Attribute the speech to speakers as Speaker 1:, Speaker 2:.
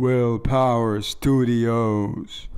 Speaker 1: Willpower Studios.